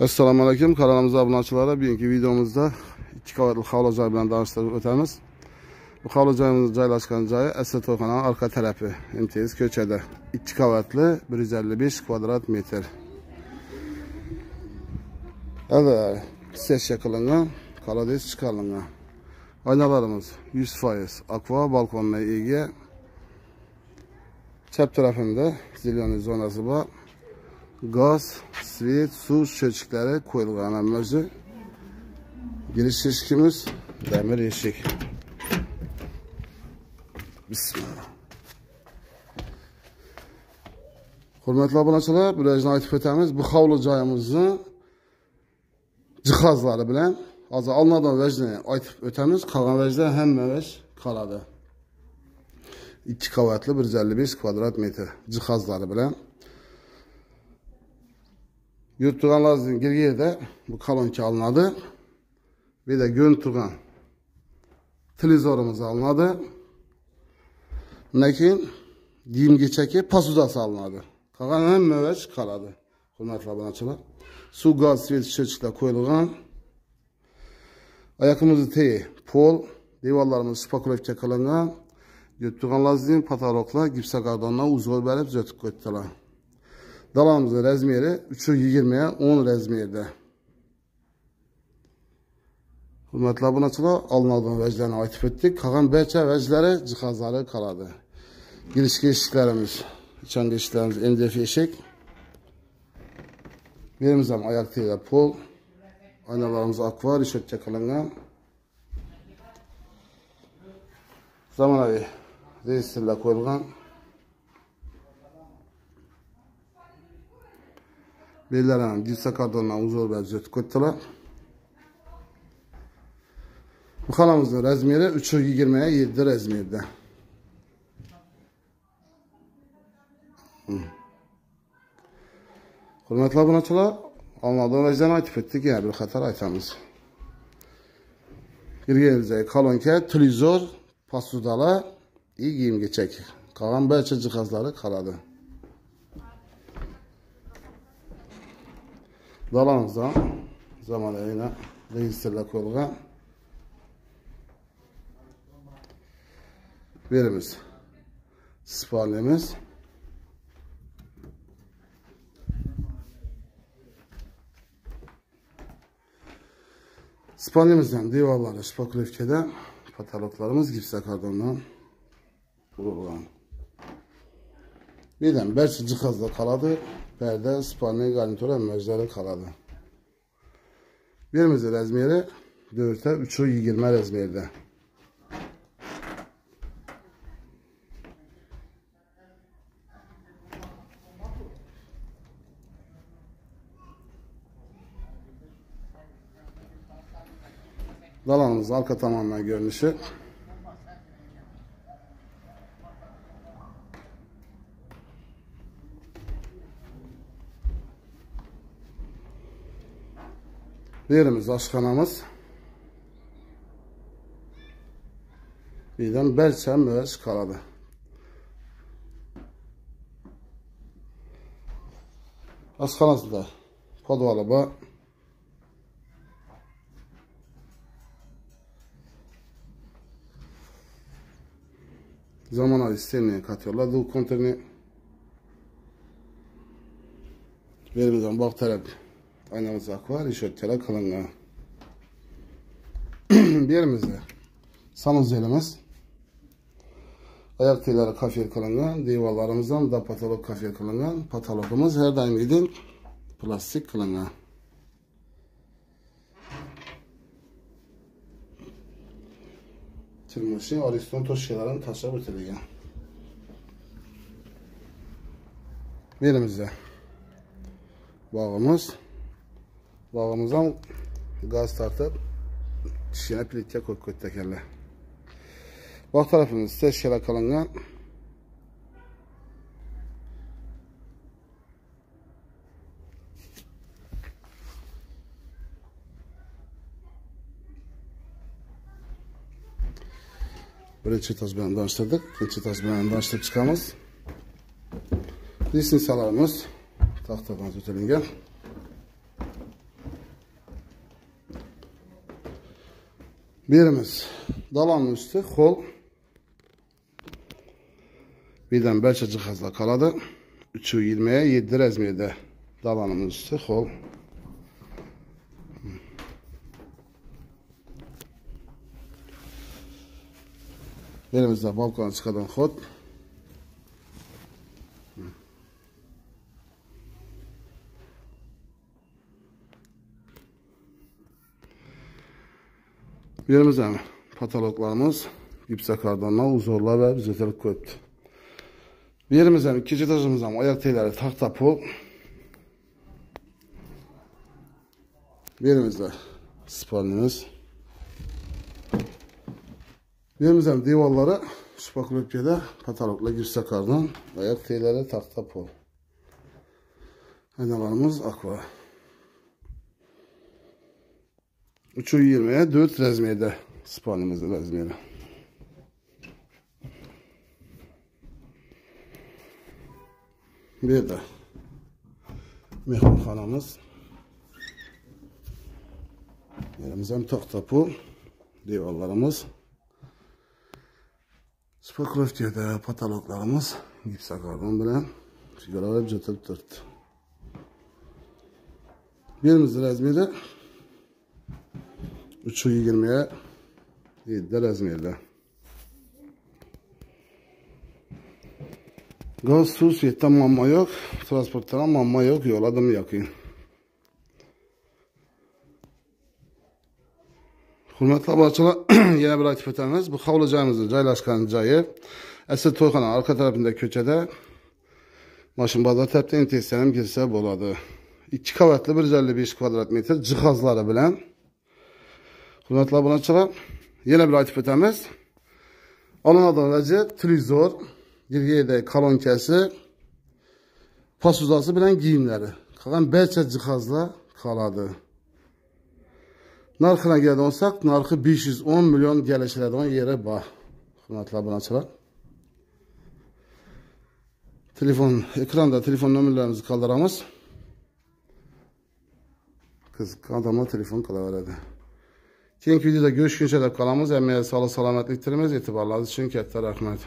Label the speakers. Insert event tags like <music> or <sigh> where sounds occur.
Speaker 1: Assalomu alaykum kanalimiz obunachiları. Bugungi videomizda ikki qavatli hovli joy bilan tanishtirib o'tamiz. Bu hovli joyimiz joylashgan joyi Asad to'yxonaning orqa tarafi, MTS ko'chada. Ikki qavatli 155 kvadrat metr. Hali sessiya qilingan, kolodez chiqarilgan. Oynalarimiz 100% akva balkonga ega. Chap tarafında zilyoning zonasi bor. Gaz, svet, suv sho'chiklari qo'yilgan hammasi. Girish eshigimiz demir eshik. Bismillah. Hurmatli obunachilar, birozni aytib o'tamiz. Bu hovli joyimizni jihozlari bilan hozir olmadan vajni aytib o'tamiz. Qolgan vajda hamma vaj qoladi. 2 qavatli 155 kvadrat metr jihozlari bilan yurt turganlardan girgiyede bu kalonki alınadı. Bir de gün turgan televizorumuz alınadı. Nekin giyim geçeki pasudası alınadı. Kalan hem meveç kaladı. Hürmetli abonaçılar. Su gaz svet şişeçikler koyulgan. Ayakımızı teyi, pol, devallarımız spakulevke kılıngan. Yurt turganlardan patarokla, gipsa kardonla uzgol berip zötük koydular. Dalamızın rezmiyeri 320'ye 10 rezmiyerde. Hürmetli abunaçılar, alınadığın vəclərini aytib etdik. Qalan bəlkə vəcləri, cihazları qaladı. Giriş geçişlərimiz, içən geçişlərimiz MDF eşik. Birimizdən ayaq teylə pol. Aynalarımız akva, rişötkə qılıngan. Zamanavi registrlər qoyulgan. Bellarani dilsa kardondan uzun bir zöt koydular. Bu xonamizning razmeri 320 7 razmerda. Hurmatli obunachilar, omadon vajdan aytib o'tdik, yana bir xatar aytamiz. Kirganimizda kolonka, televizor, posudalar, и kiyim-kechak. Qolgan barcha qoladi. Dalanızda zamanıyla registrle koyulgan verimiz siparişimiz Spalyamızdan divarları spakulevkede kataloglarımız gipsa kardondan kurulgan. Birdən bəlkə cihazda qaladı, pərdə, spalni, qarnitör əməcləri qaladı. Birimizi rəzmiyeri 4-ə 3-ü 20 rəzmiyerdə. Dalanımız arka tamamen görünüşü. Yerimiz aşxanamız. Birdən bəlkə müəz qaladı. Aşxanası da podvalı var. Zamanavi sistemini katıyorlar. Bu konteyni verimizden bak taraf aynamız var. İşötçeler kalınga. bir yerimizde sanuzelimiz. Ayak tüyleri kafiye kılıngan. Divarlarımızdan da patolog kafiye kılıngan. Patologumuz her daim gidin plastik kılıngan. Tırmışı Ariston toşyaların taşa ötelegen. Belimizde bağımız Bağımızdan gaz tartıp dişine plitya koyup koyup tekerle. Bak tarafımız seçkele kalıngan birinchi toz bilan donishtirdik ikkinchi toz bilan donishtirib chiqamiz lisensiyalarimiz taxtadan o'tilingan Birimiz dalanın üstü kol. Birden bəlkə cihazla qaladı. 320'ye 7 rəzmiyədə dalanımın üstü kol. Elimizdə balkona çıxadan xod. Yerimizdə patologlarımız gipsə kardanlar, uzorlar və bizotelik koyubdur. Yerimizdən ikinci etajımızdan ayak teyləri taxta pul. Yerimizdə spalnimiz. Yerimizdən divarları spakulöpkədə patologla gipsə kardan, ayak teyləri taxta pul. Aynalarımız aqua. 320'ye 4 rəzmiyədə spanimizdə rəzmiyədə. Bir de mehmanxanamız. Yerimizdən taxtapu divarlarımız. Spaklovkədə patologlarımız gipsakarbon bilən figuralar cötüb durdu. Birimiz rəzmiyədə 320'ye 7'de Rezmir'de. Gaz, su, suyetdən mamma yok. Transportdan mamma yok. Yoladım yakın. Hürmetli abaçılar, <clears throat> yine bir aktif etəmiz. Bu xavlacağımızın caylaşkan cayı. Əsr toyxana arka tərəfində köçədə maşın bazar tərəfdə intensiyonum girsə boladı. 2 kvadratlı 155 kvadrat metr cihazları bilən Hürmetli abonatçılar, yine bir aktif etəmiz. Alınadan vəci televizor, girgeydə kalonkəsi, pasuzası bilən giyimləri. Qalan bəlkə cihazla qaladı. Narxına gəldi olsaq, narxı 510 milyon gəlişlərdən yerə bax. Hürmetli abonatçılar. Telefon, ekranda telefon nömrələrimizi qaldıramız. Kız adamla telefon qalaverədi. Keyingi videoda görüşgünçə də qalamız. Əməyə sağlıq, salamətlік dilimiz. Etibarlarınız üçün kətdə rəhmət.